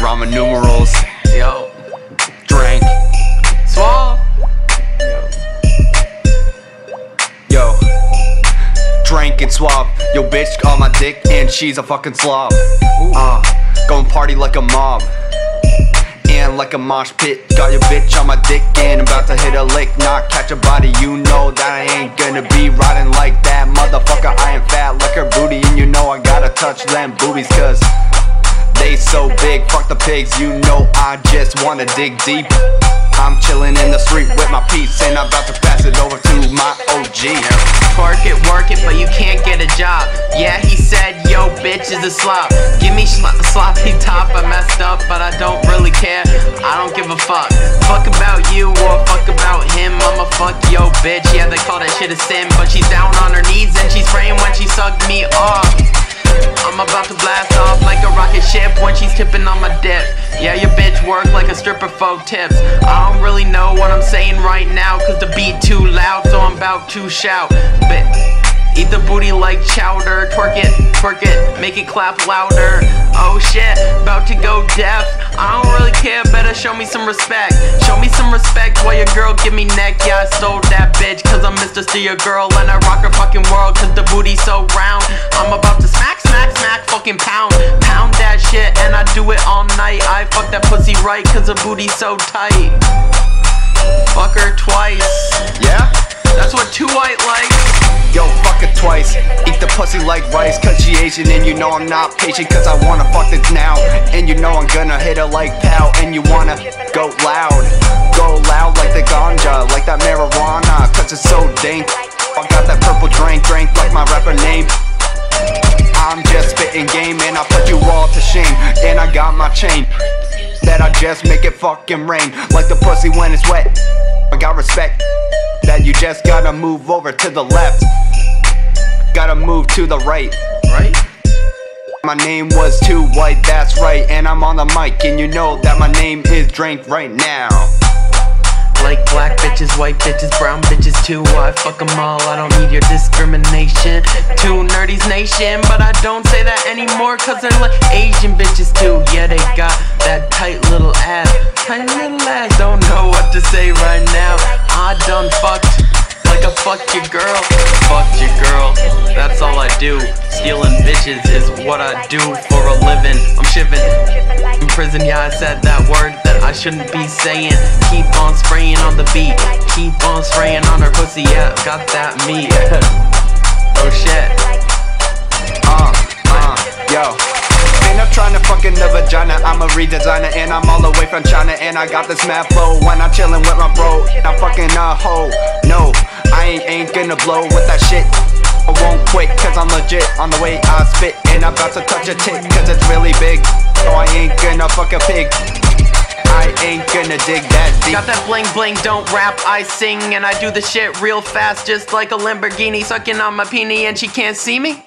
Ramen numerals. Yo, Drank. swallow. Yo. Drank and swab. Yo, bitch on my dick and she's a fucking slob. Uh, going party like a mob. And like a mosh pit. Got your bitch on my dick and about to hit a lick. Not catch a body, you know that I ain't gonna be riding like that. Motherfucker, I am fat like her booty. And you know I gotta touch them boobies cause big. Fuck the pigs, you know I just wanna dig deep. I'm chilling in the street with my piece and I'm about to pass it over to my OG. Twerk it, work it, but you can't get a job. Yeah, he said, yo, bitch is a slop. Give me sl- sloppy top, I messed up, but I don't really care. I don't give a fuck. Fuck about you or fuck about him. I'ma fuck yo, bitch. Yeah, they call that shit a sin, but she's down on her knees and she's praying when she sucked me off. I'm about to blast off like a rocket ship when she's tipping on my dip. Yeah, your bitch work like a stripper faux tips. I don't really know what I'm saying right now, cause the beat too loud, so I'm about to shout. But eat the booty like chowder, twerk it, twerk it, make it clap louder. Oh shit, about to go deaf. I don't really care, better show me some respect. Show me some respect while your girl give me neck. Yeah, I stole that bitch, I'm Your Girl, and I rock her fucking world, cause the booty's so round. I'm about to smack, smack, smack, fucking pound, pound that shit, and I do it all night. I fuck that pussy right, cause the booty's so tight. Fuck her twice. Yeah? That's what two white likes. Yo, fuck it twice. Eat the pussy like rice, cause she Asian. And you know I'm not patient, cause I wanna fuck this now. And you know I'm gonna hit her like pow. And you wanna go loud. Go loud like the ganja, spitting game and I put you all to shame. And I got my chain that I just make it fucking rain like the pussy when it's wet. I got respect that you just gotta move over to the left. Gotta move to the right. Right? My name was too white, that's right, and I'm on the mic, and you know that my name is Drink right now. Like black bitches, white bitches, brown bitches too. I fuck them all, I don't need your discrimination. Two nerdies nation, but I don't say that anymore cause they're like Asian bitches too. Yeah, they got that tight little ass. Tight little ass, don't know what to say right now. I done fucked. Like I fucked your girl, fucked your girl. That's all I do. Stealing bitches is what I do for a living. I'm shiving in prison. Yeah, I said that word I shouldn't be saying. Keep on spraying on the beat. Keep on spraying on her pussy. Yeah, got that meat. oh shit. Uh, uh, yo. Ain't up trying to fucking the vagina. I'm a redesigner and I'm all the way from China. And I got this mad flow when I'm chilling with my bro. I'm fucking a hoe. No, I ain't, ain't gonna blow with that shit. I won't quit cause I'm legit on the way I spit. And I'm about to touch a tit cause it's really big. So I ain't gonna fuck a pig. Ain't gonna dig that deep. Got that bling bling, don't rap, I sing. And I do the shit real fast, just like a Lamborghini sucking on my peenie. And she can't see me?